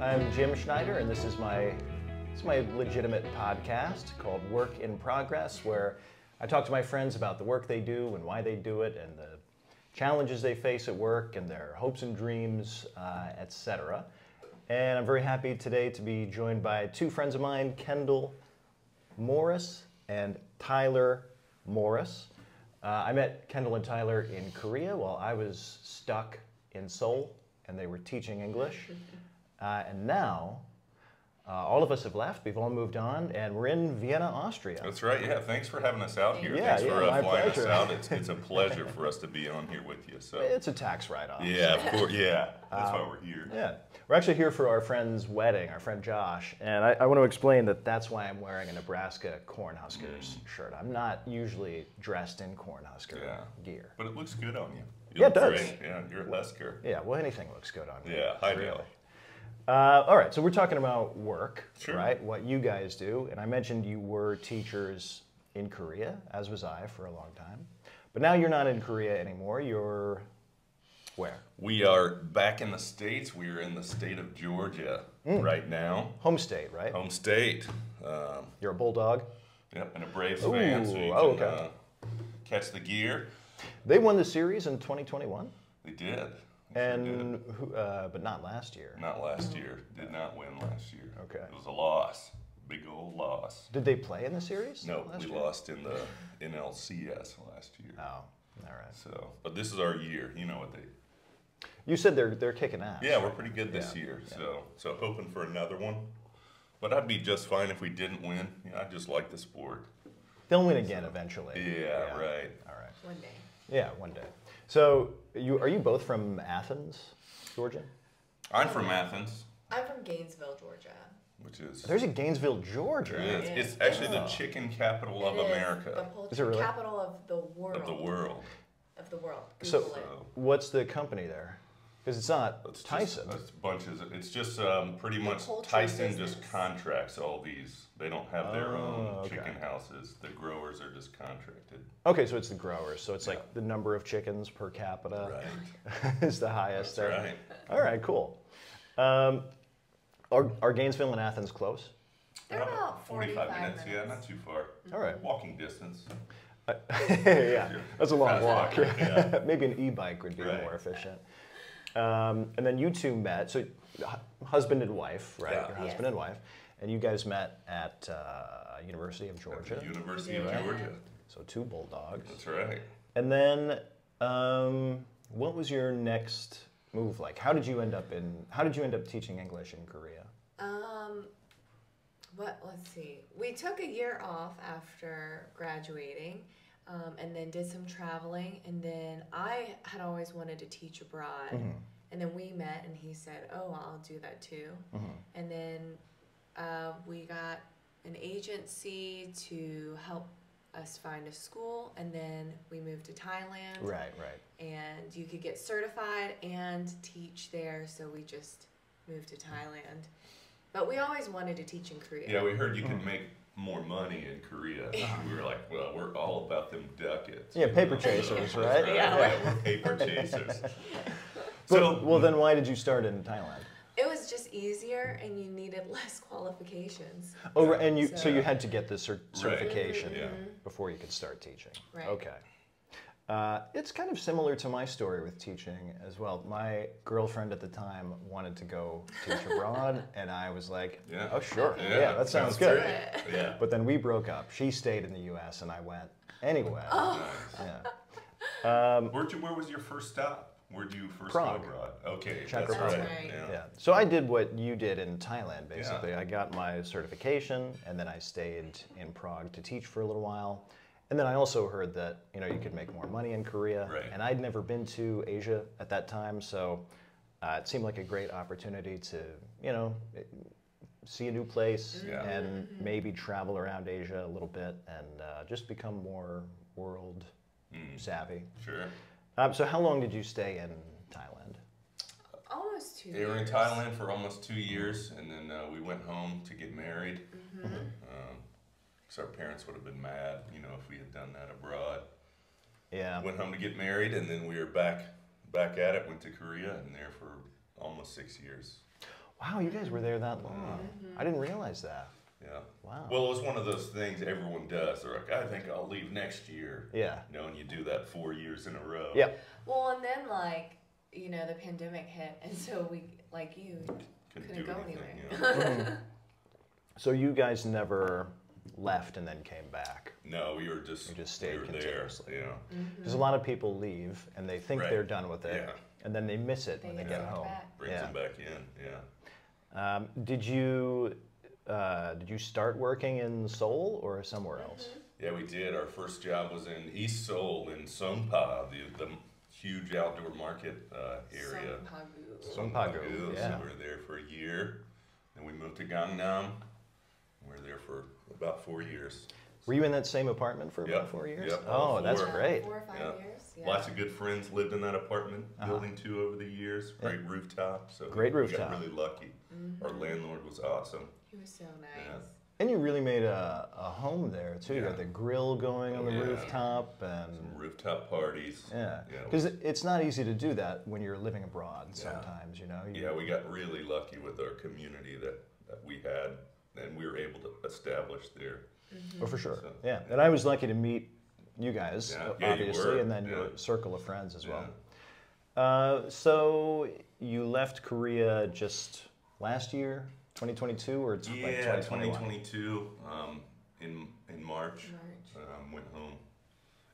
I'm Jim Schneider, and this is my is my legitimate podcast called Work in Progress, where I talk to my friends about the work they do and why they do it, and the challenges they face at work, and their hopes and dreams, uh, etc. And I'm very happy today to be joined by two friends of mine, Kendal Morris and Tyler Morris. Uh, I met Kendal and Tyler in Korea while I was stuck in Seoul and they were teaching English. Uh, and now, uh, all of us have left, we've all moved on, and we're in Vienna, Austria. That's right. Yeah. Thanks for having us out here. Yeah, Thanks yeah, for uh, flying pleasure. us out. It's, it's a pleasure for us to be on here with you. So It's a tax write off. yeah, of course. Yeah, that's Um, why we're here. Yeah. We're actually here for our friend's wedding, our friend Josh. And I, I want to explain that that's why I'm wearing a Nebraska Cornhuskers shirt. I'm not usually dressed in Cornhusker Mm. Yeah. gear. But it looks good on you. You Yeah, look it does. Great. Yeah, you're a Lesker. Yeah, well, anything looks good on me. Yeah, I really. know. Uh, all right, so we're talking about work, Sure. right? What you guys do. And I mentioned you were teachers in Korea, as was I for a long time. But now you're not in Korea anymore. You're where? We are back in the states. We are in the state of Georgia Mm. right now, Home state, right? home state. Um, You're a bulldog. yep, and a Braves fan, so Ooh, you oh, can okay. uh, catch the gear. They won the series in 2021, They did. They sure did. and who, uh, but not last year. Not last year. Did not win last year. Okay. It was a loss. Big old loss. Did they play in the series? No, last we year? lost in the NLCS last year. Oh, all right. So, but this is our year. You know what they? You said they're they're kicking ass. Yeah, we're pretty good this Yeah, year. yeah. So, so hoping for another one. But I'd be just fine if we didn't win. You know, I just like the sport. They'll win again eventually. Yeah, right. All right. One day. Yeah, one day. So you are you both from Athens, Georgia? I'm from Athens, I'm from Gainesville, Georgia. which is There's a Gainesville, Georgia. It's, it's actually the Oh. chicken capital of It is The America, poultry Is it really? capital of the world. of the world. Of the world. So- it. So What's the company there? Because it's not it's Tyson. Just, it's bunches. Of, it's just um, pretty The much poultry Tyson just contracts all these. They don't have their Oh, own okay. chicken houses. The growers are just contracted. okay, so it's the growers. So it's Yeah. like the number of chickens per capita Right. is the highest That's there. right. All right, cool. Um, are, are Gainesville and Athens close? They're about 45 minutes. Yeah, not too far. All right. Walking distance. yeah, that's a long walk. yeah. Maybe an e-bike would be Right. more efficient. Um, and then you two met, so husband and wife, right? Yeah. Your husband Yes. and wife, and you guys met at uh, University of At Georgia. the University We of did. Georgia. So two bulldogs. That's right. And then, um, what was your next move like? How did you end up in? How did you end up teaching English in Korea? Um, what? Let's see. We took a year off after graduating, um, and then did some traveling. And then I had always wanted to teach abroad. Mhm. And then we met, and he said, "Oh, I'll do that too." Mhm. And then uh, we got an agency to help us find a school, and then we moved to Thailand. Right, right. And you could get certified and teach there, so we just moved to Thailand. But we always wanted to teach in Korea. Yeah, we heard you could make more money in Korea. we were like, well, we're all about them ducats. Yeah, paper chasers, That's right? Yeah. Yeah, we're paper chasers. So, well, then why did you start in Thailand? It was just easier, and you needed less qualifications. Oh, right, and you so, So- you had to get the cer- Right. certification Yeah. before you could start teaching. Right. Okay. Uh, it's kind of similar to my story with teaching as well. My girlfriend at the time wanted to go teach abroad, and I was like, Yeah. "Oh, sure, yeah, that sounds, good." great. Yeah. But then we broke up. She stayed in the U.S. and I went anyway. Oh. Yeah. Um, Where'd you, where was your first stop? Where'd you first Prague. go abroad? Okay, Czech that's Republic. right. Right. Yeah. Yeah. So I did what you did in Thailand, basically. I got my certification, and then I stayed in Prague to teach for a little while. And then I also heard that you know you could make more money in Korea, Right. and I'd never been to Asia at that time, so uh, it seemed like a great opportunity to you know see a new place Yeah. and maybe travel around Asia a little bit and uh, just become more world Mm, savvy. sure. Um, so how long did you stay in Thailand? Almost two They were in. Thailand for almost two years, and then uh, we went home to get married. Mhm. Because our parents would have been mad, you know, if we had done that abroad. Yeah. Went home to get married, and then we were back back at it. Went to Korea and there for almost six years. Wow, you guys were there that long. Mm-hmm. I didn't realize that. Yeah. Wow. Well, it was one of those things everyone does. They're like, I think I'll leave next year. yeah. You know, and you do that four years in a row. Yeah. Well, and then like you know the pandemic hit, and so we like you Couldn't, couldn't do go anything. anywhere. Yeah. So you guys never left and then came back. no, we were just You just stayed we were there. Yeah. Because a lot of people leave and they think Right. they're done with it, Yeah. and then they miss it They when they get get sucked home. back. Brings Yeah. them back in. Yeah. Um, did you uh, did you start working in Seoul or somewhere else? Yeah, we did. Our first job was in East Seoul in Songpa, the, the huge outdoor market uh, area. Songpagu. Songpagu, yeah. So we were there for a year. Then we moved to Gangnam. We were there for about four years. Were you in that same apartment for about four years? yep, oh, all that's great. Four or five Yeah. years. Yeah. Lots of good friends lived in that apartment Uh-huh. building too over the years. Great rooftop. So Great we rooftop. got really lucky. Our landlord was awesome. He was so nice. Yeah. And you really made a, a home there too. You Yeah. got the grill going on the yeah. rooftop, and Some rooftop parties. yeah, Yeah, because it's not easy to do that when you're living abroad. Yeah. Sometimes, you know. You- Yeah, we got really lucky with our community that, that we had, and we were able to establish there. Oh, for sure. So- yeah, and I was lucky to meet you guys, Yeah. Yeah, you obviously, were. and then your circle of friends as well. Yeah. Uh, so you left Korea just last year, 2022, or t- like Yeah, 2021? 2022 um, in in March. March. Um, went home.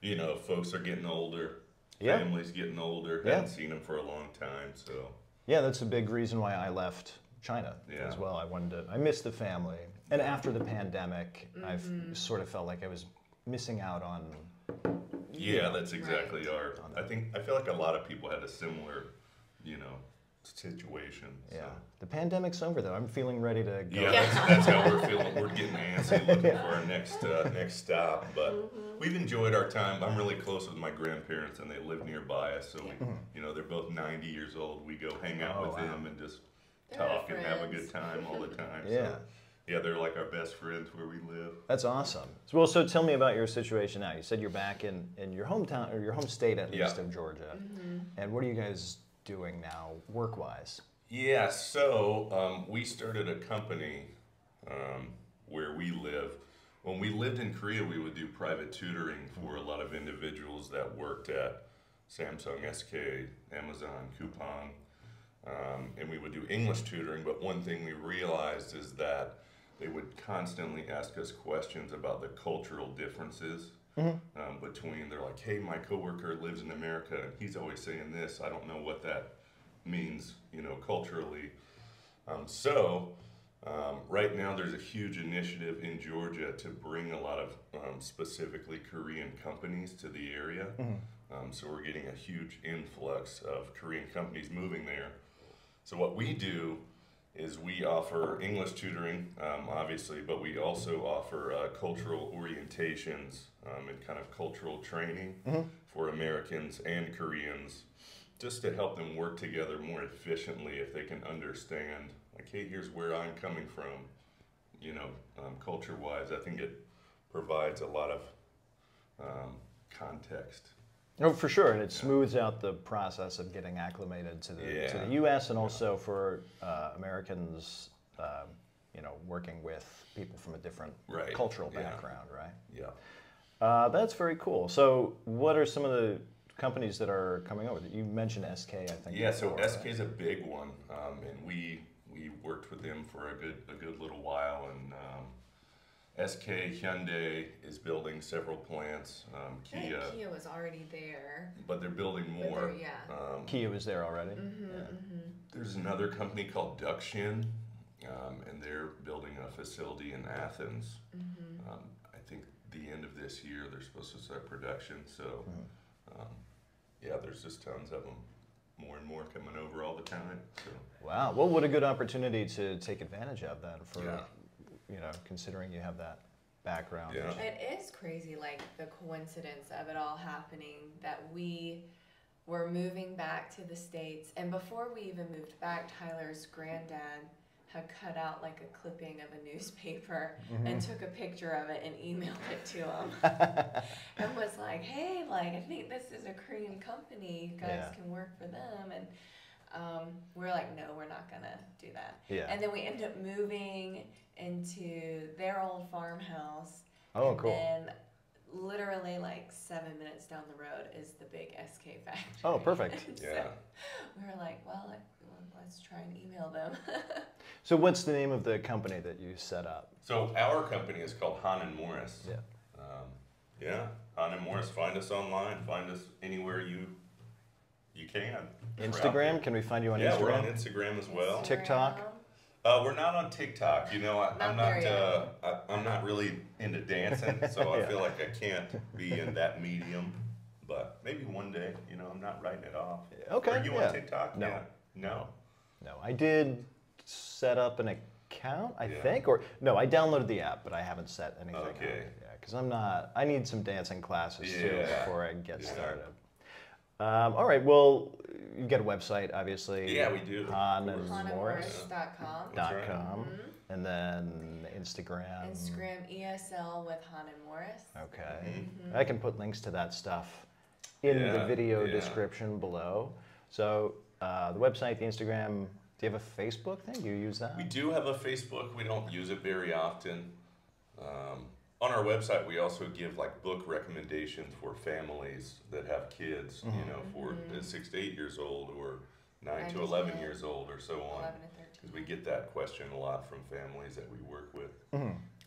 You know, folks are getting older. Yeah. Families getting older. Yeah. Hadn't seen them for a long time, so Yeah, that's a big reason why I left China Yeah. as well. I wanted to, I missed the family. And after the pandemic, I've Mm-hmm. sort of felt like I was missing out on, yeah, that's exactly Right. our. I think I feel like a lot of people had a similar, you know, situation. yeah. The pandemic's over though. I'm feeling ready to go. Yeah, Yeah. That's, that's how we're feeling. We're getting antsy looking for our next uh, next stop. But Mm-hmm. we've enjoyed our time. I'm really close with my grandparents, and they live nearby us. So we, you know, they're both 90 years old. We go hang out Oh, with wow. them and just They're talk and have a good time all the time. Yeah. So, yeah, they're like our best friends where we live. That's awesome. So, well, so tell me about your situation now. You said you're back in, in your hometown, or your home state at least Yeah. of Georgia. Mm-hmm. And what are you guys doing now, work wise? Yeah, so um, we started a company um, where we live. When we lived in Korea, we would do private tutoring for a lot of individuals that worked at Samsung, SK, Amazon, Coupang, um, and we would do English tutoring. But one thing we realized is that they would constantly ask us questions about the cultural differences um, between. They're like, "Hey, my coworker lives in America, and he's always saying this. I don't know what that means, you know, culturally." Um, so, um, right now, there's a huge initiative in Georgia to bring a lot of um, specifically Korean companies to the area. Um, so, we're getting a huge influx of Korean companies moving there. So, what we do is we offer English tutoring, um, obviously, but we also offer uh, cultural orientations um, and kind of cultural training for Americans and Koreans just to help them work together more efficiently if they can understand, like, hey, here's where I'm coming from, you know, um, culture wise. I think it provides a lot of um, context. Oh, for sure, and it smooths out the process of getting acclimated to the to the U.S. and also for uh, Americans, um, you know, working with people from a different Right, cultural yeah. background, right? Yeah. Uh, that's very cool. So, what are some of the companies that are coming over? You mentioned SK, I think. Yeah, so before, right? SK is a big one, um, and we we worked with them for a good a good little while. And um, SK Hyundai is building several plants. Um, Kia, Kia was already there. but they're building more. they're- yeah. Um, Kia was there already. Mm-hmm, Yeah. there's another company called Duckshin, um, and they're building a facility in Athens. mm-hmm. Um, I think the end of this year they're supposed to start production. So, Mm-hmm. um, yeah, there's just tons of them, more and more coming over all the time. So. Wow. Well, what a good opportunity to take advantage of that for, Yeah. You know, considering you have that background. Yeah. It is crazy, like the coincidence of it all happening that we were moving back to the States. And before we even moved back, Tyler's granddad had cut out like a clipping of a newspaper and mm-hmm. took a picture of it and emailed it to him and was like, hey, Like, I think this is a Korean company. You guys Yeah. can work for them. And um, we're like, no, we're not gonna do that. Yeah. And then we end up moving into their old farmhouse. Oh, and cool. Then literally like seven minutes down the road is the big SK factory. Oh, perfect. So Yeah. we were like, well, like, well, let's try and email them. So what's the name of the company that you set up? So our company is called Han and Morris. Yeah. Um, yeah, Han and Morris. Find us online. Find us anywhere you you can. Instagram? Can we find you on Instagram? yeah, we're on Instagram? Instagram as well. TikTok? Uh, we're not on TikTok. You know, I, Not I'm not. Uh, I, I'm not really into dancing, so I Yeah. feel like I can't be in that medium. But maybe one day. You know, I'm not writing it off. Okay, Are you yeah. on TikTok? No. Yeah. No. No, I did set up an account, I Yeah. think, or no, I downloaded the app, but I haven't set anything up. Okay. Yeah, because I'm not. I need some dancing classes too before I get Yeah. started. Um, all right. Well, you get a website, obviously. Yeah, we do, of Han and HanandMorris.com. Morris That's dot right. com, and then Instagram. Instagram ESL with Han and Morris. Okay. I can put links to that stuff in the Mm-hmm. Video yeah. description below. So uh, the website, the Instagram. Do you have a Facebook thing? Do you use that? We do have a Facebook. We don't use it very often. Um, on our website, we also give like book recommendations for families that have kids. Mm-hmm. You know, for the six to eight years old, or nine Nine to to eleven 10. years old, or so on. 11 to 13. Because we get that question a lot from families that we work with.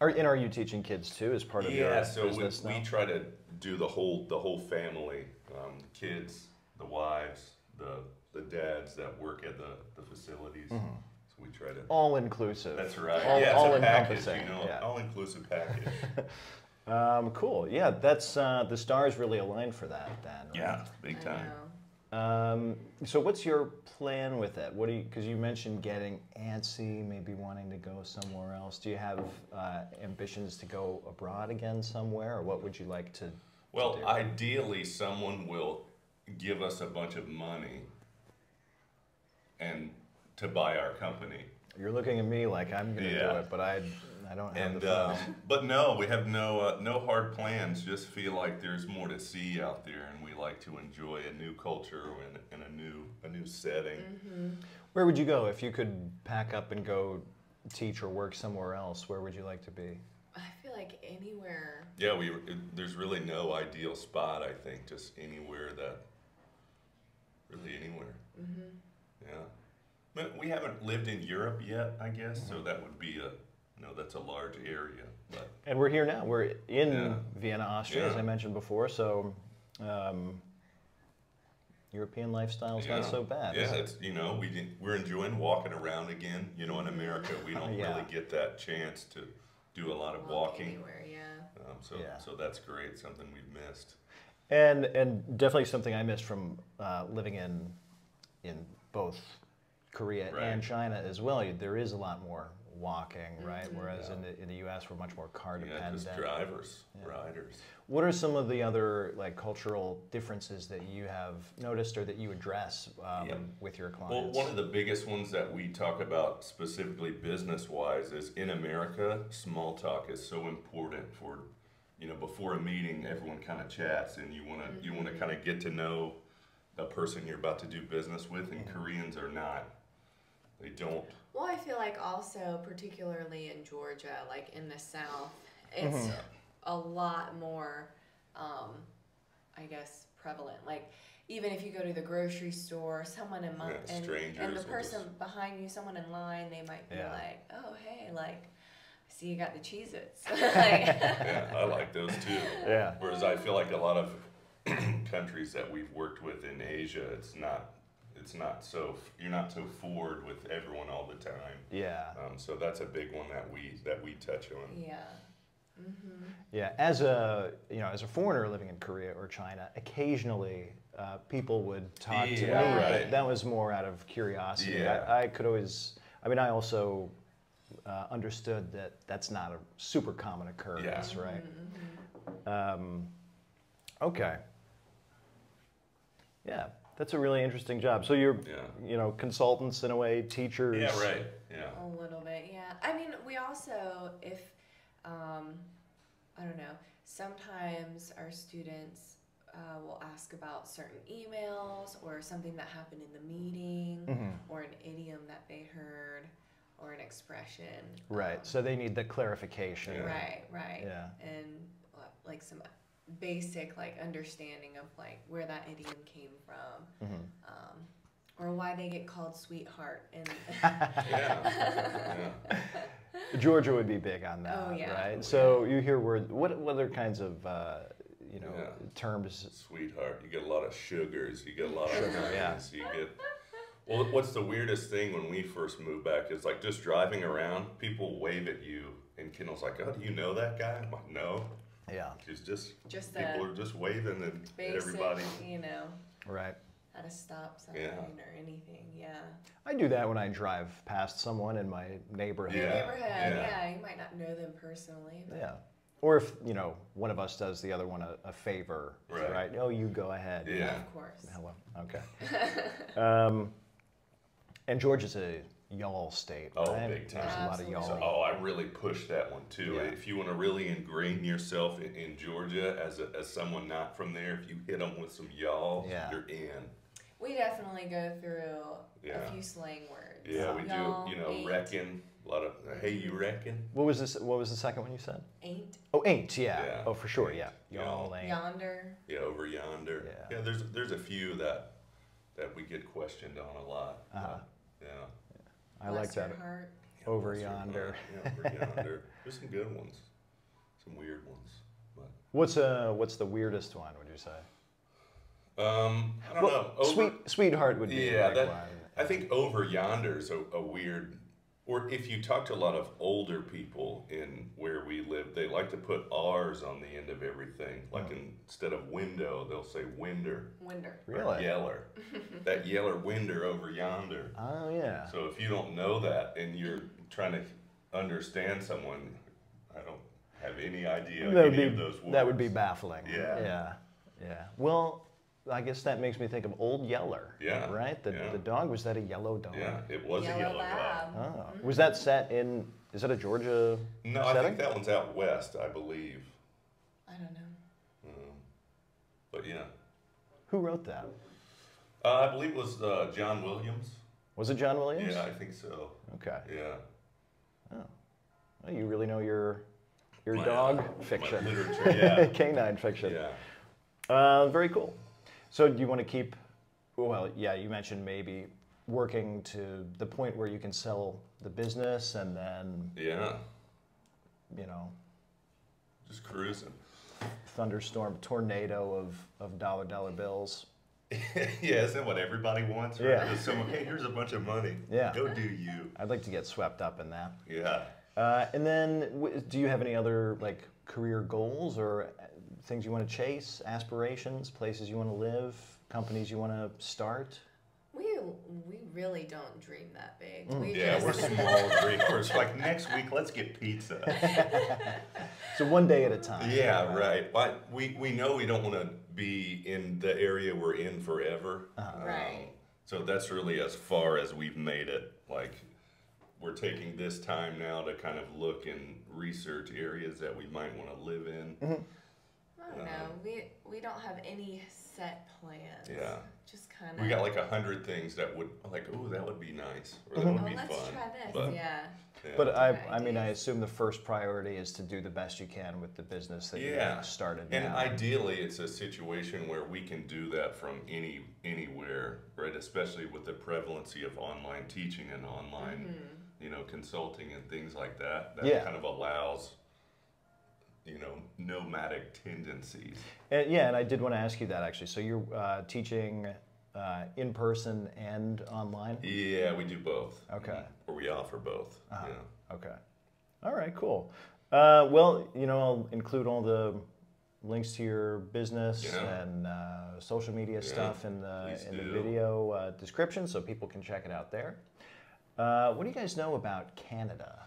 Are, and are you teaching kids too as part of yeah, your so we, business we now? try to do the whole the whole family, um, kids, the wives, the the dads that work at the, the facilities. So we try to. all inclusive. That's right. All, yeah, all encompassing. You know, yeah. All inclusive package. Um, cool. Yeah, that's uh, the stars really aligned for that. Then. right? yeah, big I time. know. Um, so what's your plan with it? What do you? Because you mentioned getting antsy, maybe wanting to go somewhere else. Do you have uh, ambitions to go abroad again somewhere, or what would you like to? Well, do. ideally, someone will give us a bunch of money and to buy our company. You're looking at me like I'm going to do it, but I, I don't have And the um, funds. but no, we have no uh, no hard plans. Just feel like there's more to see out there, and we like to enjoy a new culture and, and a new a new setting. Where would you go if you could pack up and go teach or work somewhere else? Where would you like to be? I feel like anywhere. Yeah, we it, there's really no ideal spot. I think just anywhere that really anywhere. Yeah, but we haven't lived in Europe yet, I guess. So that would be a you know that's a large area, but And we're here now. We're in Yeah. Vienna, Austria, as I mentioned before. So, um, European lifestyle's yeah, not so bad. is Yeah, it? it's you know we did- we're enjoying walking around again. You know, in America we don't Yeah. really get that chance to do a lot of walk walking. Anywhere, yeah. Um, so Yeah. so that's great. Something we've missed. And and definitely something I missed from uh, living in in both Korea Right. and China as well. There is a lot more walking, right? Mm-hmm. Whereas Yeah. in the in the U.S. we're much more car dependent. just drivers, riders. What are some of the other like cultural differences that you have noticed or that you address um, Yeah. with your clients? Well, one of the biggest ones that we talk about specifically business wise is in America, small talk is so important for, you know, before a meeting, everyone kind of chats and you want to, you want to mm-hmm. kind of get to know a person you're about to do business with, and mm-hmm. Koreans are not. They don't. Well, I feel like also, particularly in Georgia, like in the South, it's Mm-hmm. a lot more, um, I guess, prevalent. Like, even if you go to the grocery store, someone in my, Yeah, and, and the person just- behind you, someone in line, they might be Yeah. like, "Oh, hey, like, I see you got the Cheez-Its." like, Yeah, I like those too. Yeah. Whereas I feel like a lot of countries that we've worked with in Asia, it's not, it's not so, you're not so forward with everyone all the time. yeah. Um, so that's a big one that we that we touch on. yeah. Yeah, as a you know, as a foreigner living in Korea or China, occasionally uh, people would talk to me. Right. That was more out of curiosity. Yeah. I, I could always. I mean, I also uh, understood that that's not a super common occurrence, Yeah. right? Um, okay. Yeah, that's a really interesting job. So you're, Yeah. you know, consultants in a way, teachers. Yeah, right. Yeah. A little bit, yeah. I mean, we also, if, um, I don't know, sometimes our students uh, will ask about certain emails or something that happened in the meeting Mhm. or an idiom that they heard or an expression. Right. um, So they need the clarification. Yeah. Right, right. Yeah. And uh, like some basic like understanding of like where that idiom came from, Mhm. um, or why they get called sweetheart. And Yeah. yeah. Georgia would be big on that, Oh, yeah. right? Oh, So you hear word. What what other kinds of uh, you know Yeah. terms? Sweetheart, you get a lot of sugars. You get a lot of Sugar, yeah. You get. Well, what's the weirdest thing when we first moved back is like just driving around, people wave at you, and Kendal's like, "Oh, do you know that guy?" I'm like, "No." Yeah. She's just Just people are just waving at basic, everybody. you know, Right. at a stop sign Yeah. or anything. Yeah. I do that when I drive past someone in my neighborhood. Yeah, neighborhood, yeah. yeah. You might not know them personally. But Yeah. Or if you know one of us does the other one a, a favor, Right. Oh, you go ahead. Yeah. Of course. Hello. Okay. um, and is a y'all state, Oh, right? big time. There's a lot of y'all. So, oh, I really push that one too. Yeah. If you want to really ingrain yourself in, in Georgia as, a, as someone not from there, if you hit them with some y'all, Yeah. you're in. We definitely go through Yeah. a few slang words. Yeah, we Y'all, do. You know, ain't, reckon a lot of. Hey, you reckon? What was this? What was the second one you said? Ain't, Oh, ain't. Yeah. Yeah. Oh, for sure. Ain't. Yeah. Y'all. Y'all ain't. yonder. Yeah, over yonder. Yeah. Yeah. there's there's a few that that we get questioned on a lot. Uh-huh. Yeah. I like that. Heart. Over bless your yonder. heart. Yeah, over yonder. There's some good ones, some weird ones, but. What's uh What's the weirdest one? Would you say? Um, I don't Well, know. Over, Sweet Sweetheart would be Yeah, like that- one. I think over yonder's a, a weird. Or if you talk to a lot of older people in where we live, they like to put R's on the end of everything. Like Oh. instead of window, they'll say winder. Winder. or Really? Yeller. that yeller winder over yonder. Oh yeah. So if you don't know that and you're trying to understand someone, I don't have any idea that would any be of those words. that would be baffling. Yeah. Yeah. Yeah. Well, I guess that makes me think of Old Yeller. Yeah, Right. The yeah. the dog was that a yellow dog? Yeah, it was Yellow a yellow lab. dog. Oh. Was that set in? Is that a Georgia? No, I think that one's out west, I believe. I don't know. Um, but yeah, Who wrote that? uh, I believe it was uh, John Williams. Was it John Williams? Yeah, I think so. Okay. Yeah. Well, you really know your your My, uh, dog my fiction. literature, yeah. Canine fiction. Yeah. Uh, very cool. So, do you want to keep? Well, yeah, you mentioned maybe working to the point where you can sell the business, and then Yeah. you know, Just cruising. thunderstorm, tornado of of dollar dollar bills. yeah, isn't what everybody wants? Right? Yeah. Just someone, hey, here's a bunch of money. Yeah. Go do you. I'd like to get swept up in that. Yeah. Uh, and then, w- do you have any other like career goals or things you want to chase, aspirations, places you want to live, companies you want to start? We we really don't dream that big. Mm. We Yeah, just, we're small dreamers. Like next week, let's get pizza. So one day at a time. Yeah, right. But we, we know we don't want to be in the area we're in forever. Uh-huh. Right. So that's really as far as we've made it. Like we're taking this time now to kind of look and research areas that we might want to live in. Mm-hmm. I don't know. We we don't have any set plans. Yeah. Just kind of. We got like a hundred things that would like, oh, that would be nice, or that Mm-hmm. would Oh, be let's fun. try this. But, yeah. yeah. But I, Good I mean, I assume the first priority is to do the best you can with the business that Yeah. you started. And now. ideally, it's a situation where we can do that from any anywhere, right? Especially with the prevalency of online teaching and online, you know, consulting and things like that. That Yeah. kind of allows, you know, nomadic tendencies. And, yeah, and I did want to ask you that actually. So you're uh, teaching uh, in person and online. Yeah, we do both. Okay. Or we offer both. Uh-huh. Yeah. Okay. All right. Cool. Uh, well, you know, I'll include all the links to your business Yeah. and uh, social media stuff in the please in the video uh, description, so people can check it out there. Uh, what do you guys know about Canada?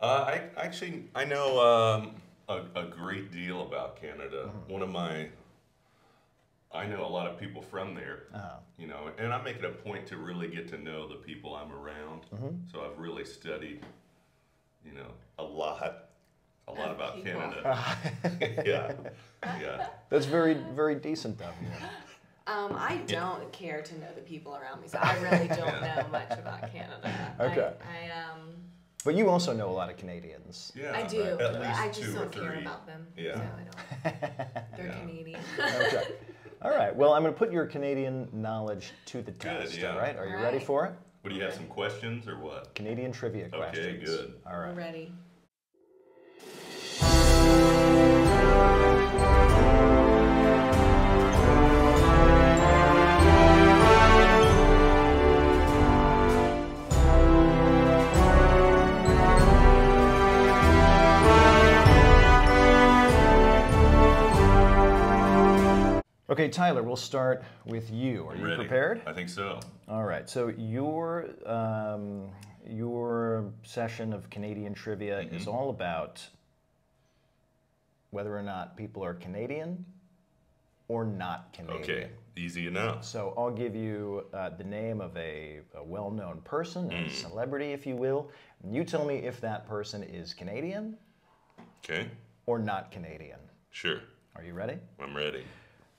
Uh, I actually I know um, a, a great deal about Canada. Mm-hmm. One of my I know a lot of people from there. Uh, You know, and I make it a point to really get to know the people I'm around. Mm-hmm. So I've really studied, you know, a lot a lot about People. Canada. yeah, yeah. That's very, very decent of you. Um, I don't care to know the people around me, so I really don't know much about Canada. Okay. I, I um, But you also know a lot of Canadians. Yeah, I do. At least I just two or don't care three. about them. Yeah. So I don't. They're Yeah. Canadian. Okay. All right. Well, I'm going to put your Canadian knowledge to the test. yeah. All right. Are you All ready right. for it? What do you have? Some questions or what? Canadian trivia questions. Okay. Good. All right. We're ready. Okay, Tyler. We'll start with you. Are I'm you ready. prepared? I think so. All right. So your um, your session of Canadian trivia Mm-hmm. is all about whether or not people are Canadian or not Canadian. Okay, easy enough. So I'll give you uh, the name of a, a well-known person, Mm. a celebrity, if you will. And you tell me if that person is Canadian Okay, or not Canadian. sure. Are you ready? I'm ready.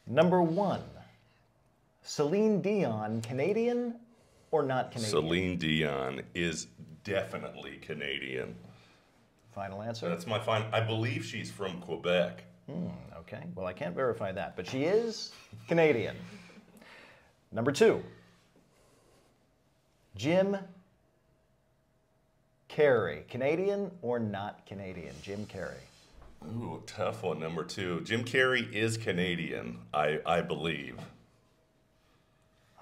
Number one, Celine Dion, Canadian or not Canadian? Celine Dion is definitely Canadian. Final answer? That's my fine. I believe she's from Quebec. Hmm, okay, well, I can't verify that, but she is Canadian. Number two, Jim Carrey, Canadian or not Canadian? Jim Carrey. Ooh, tough one. Number two. Jim Carrey is Canadian, I, I believe.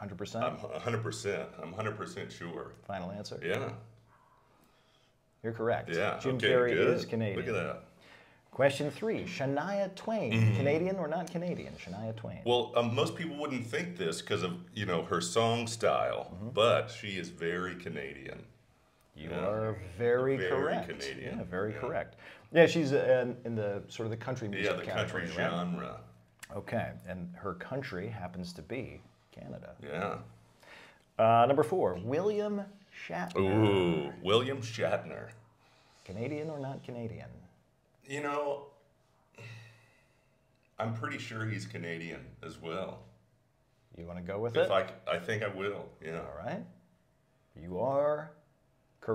100%? I'm 100%. I'm 100% sure. Final answer? Yeah. You're correct. Yeah. Jim okay, Carrey good. is Canadian. Look at that. Question three, Shania Twain, Canadian or not Canadian? Shania Twain. Well, um, most people wouldn't think this because of you know her song style, Mm-hmm. but she is very Canadian. You Yeah. are very, Very correct. Canadian. Yeah, very Yeah. correct. Yeah, she's uh, in, in the sort of the country music Yeah, the country right? genre. Okay, and her country happens to be Canada. Yeah. Uh, number four, William Shatner. Ooh, William Shatner. Canadian or not Canadian? You know, I'm pretty sure he's Canadian as well. You want to go with it? If it? I, I think I will. Yeah. All right. You are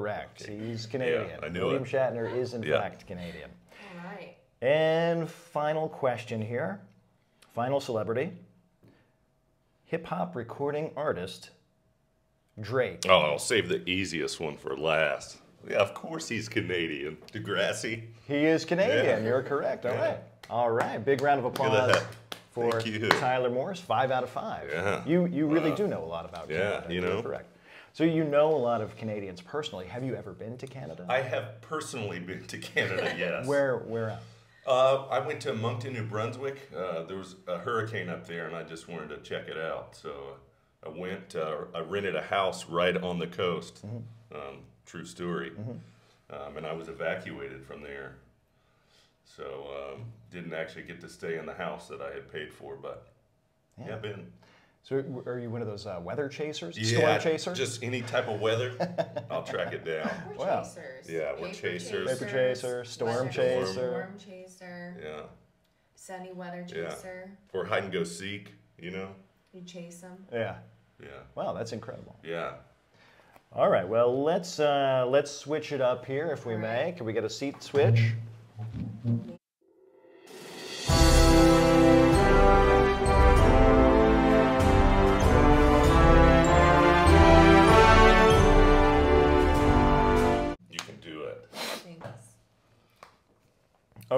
correct. He's Canadian. I knew William it. Shatner is in Yeah. fact Canadian. All right. And final question here. Final celebrity. Hip hop recording artist Drake. Oh, I'll save the easiest one for last. Yeah, of course he's Canadian. Degrassi. He is Canadian. Yeah. You're correct. All Yeah. right. All right. Big round of applause for Tyler Morris. Five out of five. Yeah. You you really Wow. do know a lot about Yeah, Canada. you You're know. correct. So you know a lot of Canadians personally. Have you ever been to Canada? I have personally been to Canada, yes. Where where at? Uh, I went to Moncton, New Brunswick. Uh, there was a hurricane up there, and I just wanted to check it out. So I went. Uh, I rented a house right on the coast. Um, true story. Um, and I was evacuated from there. So um, didn't actually get to stay in the house that I had paid for, but yeah, been. So are you one of those uh, weather chasers? Yeah, Storm chasers? Just any type of weather, I'll track it down. We're Wow. chasers. Yeah, we're Paper chasers. Paper chaser, storm weather chaser. Storm chaser. Yeah, Sunny weather Yeah. chaser. or hide and go seek. You know. You chase them. Yeah. Yeah, Wow, that's incredible. yeah. All right, well let's uh, let's switch it up here if we All may. right. Can we get a seat switch?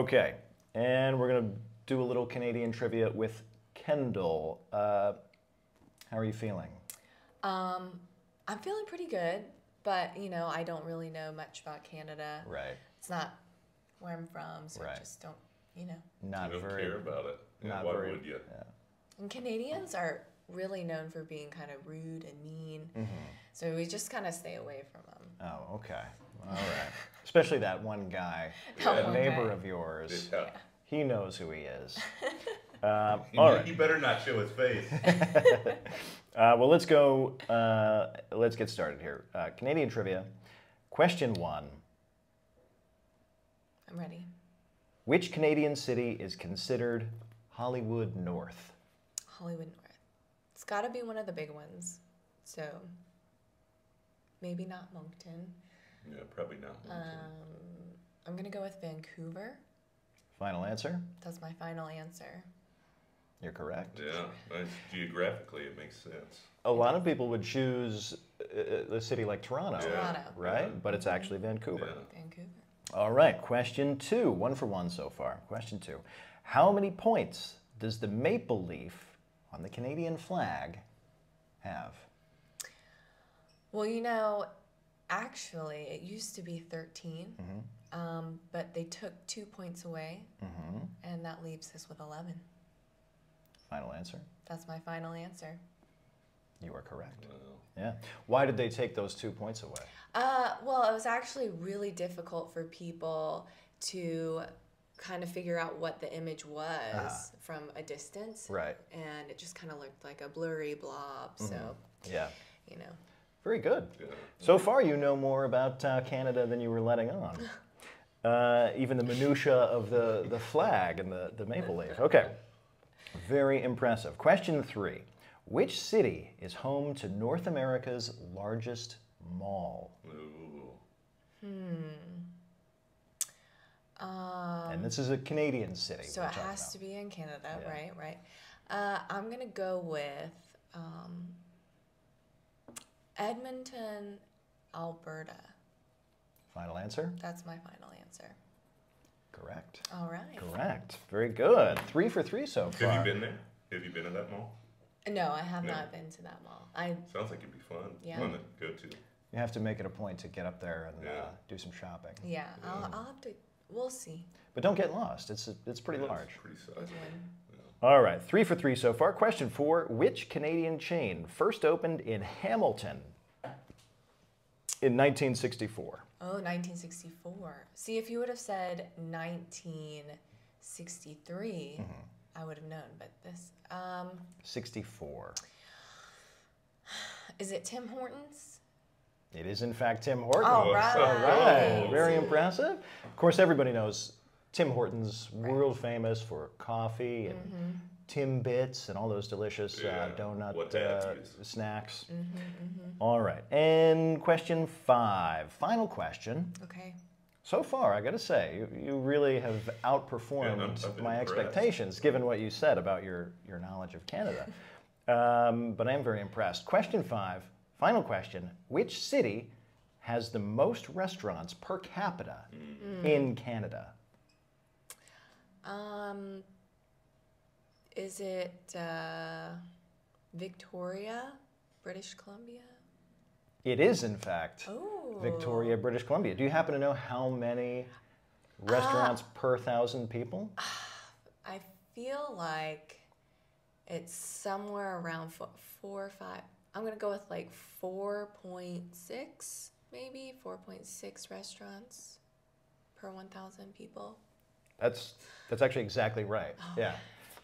Okay, and we're gonna do a little Canadian trivia with Kendal. Uh, how are you feeling? Um, I'm feeling pretty good, but you know, I don't really know much about Canada. Right. It's not where I'm from, so I just don't, you know. Not you don't very. care about it. Yeah, Not why very. would you? Yeah. And Canadians are really known for being kind of rude and mean, Mm-hmm. so we just kind of stay away from them. Oh, okay. All right. Especially that one guy, Oh, a neighbor okay. of yours. Yeah. He knows who he is. Um, all right. You better not show his face. Uh, well, let's go. Uh, let's get started here. Uh, Canadian trivia. Question one. I'm ready. Which Canadian city is considered Hollywood North? Hollywood North. It's got to be one of the big ones. So maybe not Moncton. Yeah, probably not. Um, I'm going to go with Vancouver. Final answer? That's my final answer. You're correct. yeah, nice. geographically it makes sense. A lot of people would choose uh, a city like Toronto, Yeah. Toronto. right? But it's actually Vancouver. Yeah. Vancouver. All right, question two. One for one so far. Question two. How many points does the maple leaf on the Canadian flag have? Well, you know, actually, it used to be 13, um, but they took two points away, Mm-hmm. and that leaves us with 11. Final answer? That's my final answer. You are correct. Well, Yeah. Why did they take those two points away? Uh, well, it was actually really difficult for people to kind of figure out what the image was Ah. from a distance. Right. And it just kind of looked like a blurry blob. So, Yeah. you know. Very good. yeah. So far, you know more about uh, Canada than you were letting on. Uh, even the minutia of the, the flag and the, the maple leaf. Okay. Very impressive. Question three. Which city is home to North America's largest mall? Ooh. Um, And this is a Canadian city. so it has about. to be in Canada, Yeah. right? Right. Uh, I'm going to go with um, Edmonton, Alberta. Final answer? That's my final answer. Correct. All right. Correct. Very good. Three for three so far. Have you been there? Have you been to that mall? No, I have No. not been to that mall. I Sounds like it'd be fun. Yeah. Fun to go to. You have to make it a point to get up there and uh, do some shopping. yeah, I'll, I'll have to. We'll see. But don't get lost. It's it's pretty Yeah, large. It's pretty Which sizable. All right, three for three so far. Question four Which Canadian chain first opened in Hamilton in 1964? Oh, 1964. See, if you would have said 1963, Mm-hmm. I would have known. But this, um, 64. is it Tim Hortons? It is, in fact, Tim Hortons. All right. All right, very impressive. Of course, everybody knows Tim Hortons, world famous for coffee and Mm-hmm. Timbits and all those delicious uh, donut what uh, snacks. Mm-hmm, All right, and question five, final question. Okay. So far, I got to say, you, you really have outperformed Yeah, I'm- I've been my impressed. expectations, given what you said about your, your knowledge of Canada. um, but I am very impressed. Question five, final question. Which city has the most restaurants per capita Mm. in Canada? Um, is it uh, Victoria, British Columbia? It is, in fact, Oh. Victoria, British Columbia. Do you happen to know how many restaurants per thousand people? I feel like it's somewhere around four, four or five. I'm gonna go with like 4.6, maybe 4.6 restaurants per 1,000 people. That's that's actually exactly right. Oh. Yeah.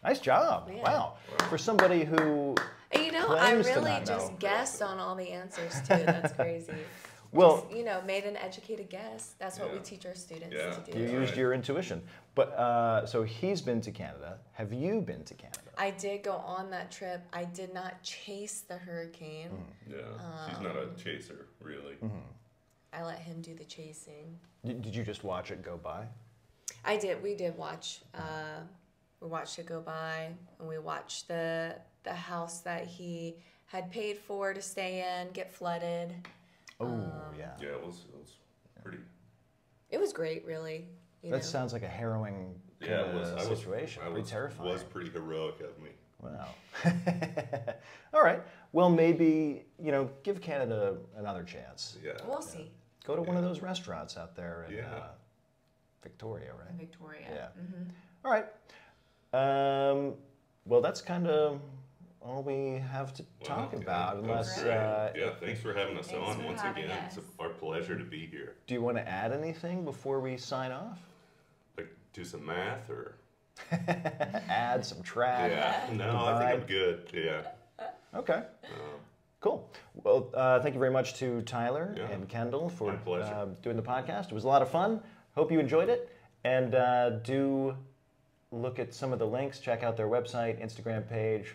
Nice job. Oh. Yeah. Wow. For somebody who And you know, I really not know. just guessed on all the answers too. That's crazy. Well- Just, you know, made an educated guess. That's what we teach our students Yeah. to do. you used right. your intuition. But uh, so he's been to Canada. Have you been to Canada? I did go on that trip. I did not chase the hurricane. Mm. Yeah. She's um, not a chaser, really. Mm-hmm. I let him do the chasing. D- Did you just watch it go by? I did. We did watch. Uh, we watched it go by, and we watched the the house that he had paid for to stay in get flooded. Oh, Um, yeah. Yeah, it was, it was pretty. It was great, really. You That know. sounds like a harrowing Yeah, it was. kinda I was, situation. I pretty was, terrifying. It was pretty heroic of me. Wow. All right. Well, maybe you know, give Canada another chance. Yeah. We'll see. Go to one of those restaurants out there and Yeah. uh, Victoria, right? Victoria. Yeah. hmm All right. Um, well, that's kind of all we have to Well, talk yeah, about. Unless, uh, yeah, thanks for having us Thanks on once again. us. It's our pleasure to be here. do you want to add anything before we sign off? Like, do some math or? add some track. Yeah. No, I think I'm good. Yeah. Okay. Um, Cool. Well, uh, thank you very much to Tyler Yeah. and Kendal for uh, doing the podcast. It was a lot of fun. Hope you enjoyed it. And uh, do look at some of the links, check out their website, Instagram page,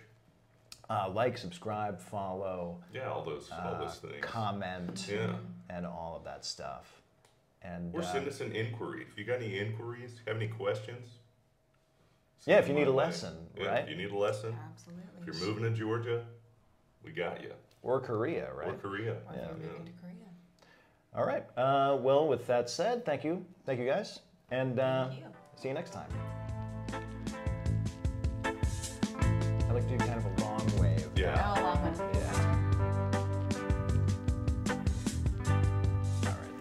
uh, like, subscribe, follow, Yeah, all those, all uh, those things. comment, Yeah. and all of that stuff. And Or uh, send us an inquiry. If you got any inquiries, have any questions? Yeah, if you need a way. lesson, Yeah, right? If you need a lesson, Absolutely. if you're moving to Georgia, we got you. or Korea, Or right? Korea. Or if Yeah. you're to Korea. All right. Uh, well, with that said, thank you, thank you guys, and uh, Thank you. see you next time. I like to do kind of a long wave. Yeah. Oh, long one. Yeah. All right.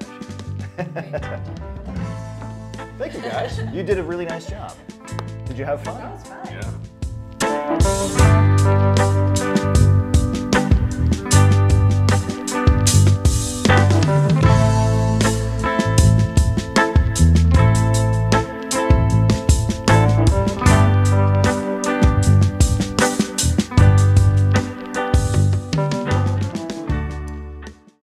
There she Great. Thank you guys. You did a really nice job. Did you have fun? That was fun. Yeah.